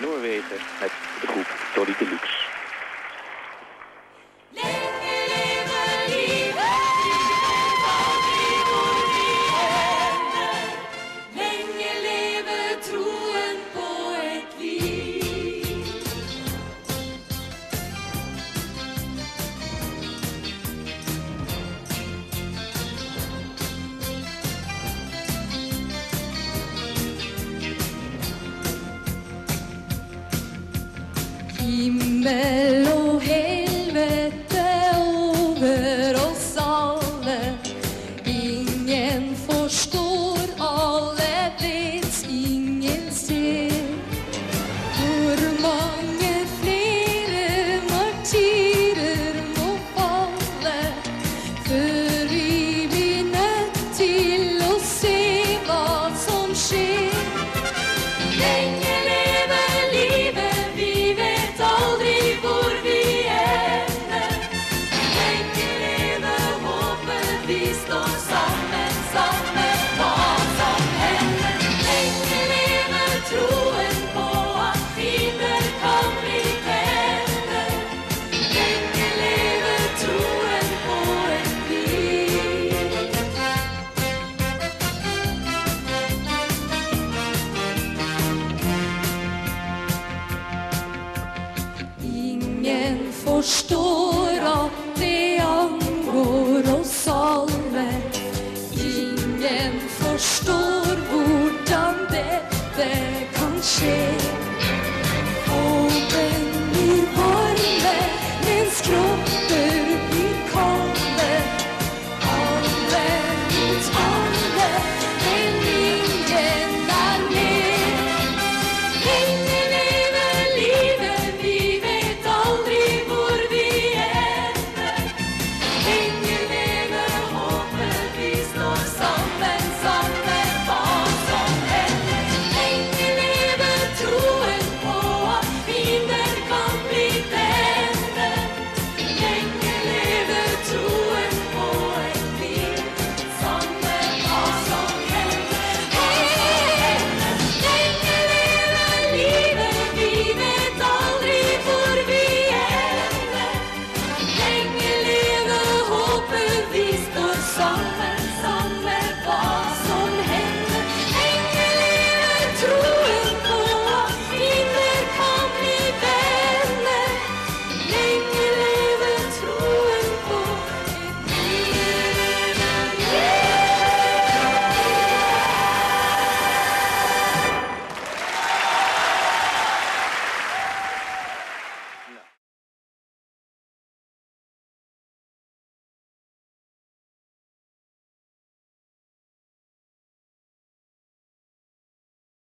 Noorwegen met de groep Dolly Deluxe. Himmel forstår at det angår oss alle. Ingen forstår hvordan dette kan skje.